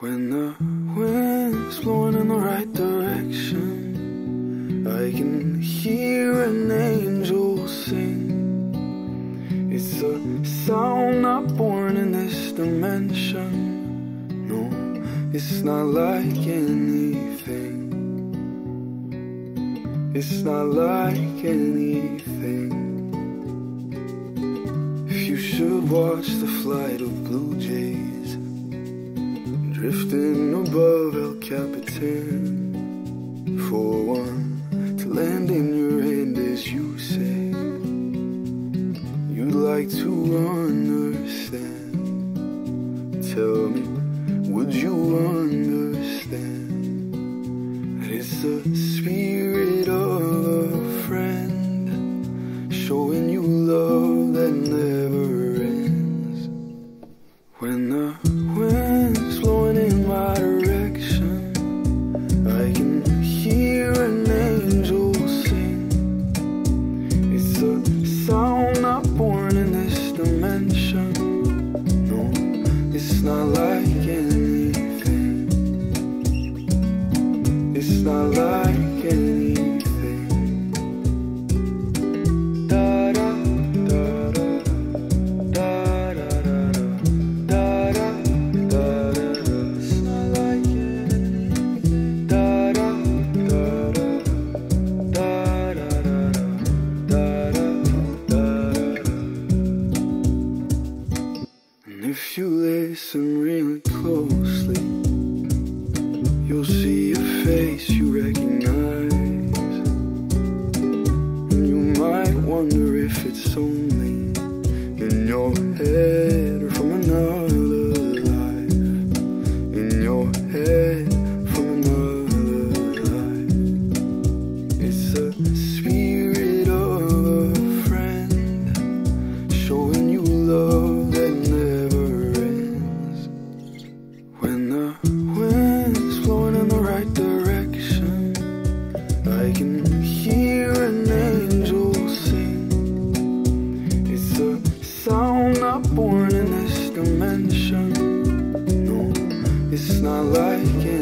When the wind's blowing in the right direction, I can hear an angel sing. It's a sound not born in this dimension. No, it's not like anything. It's not like anything. If you should watch the flight of blue jays drifting above El Capitan for one to land in your hand as you say you'd like to understand. Tell me, would you understand that it's the spirit It's sound not born in this dimension. No, it's not like anything. If you listen really closely, you'll see a face you recognize. Not like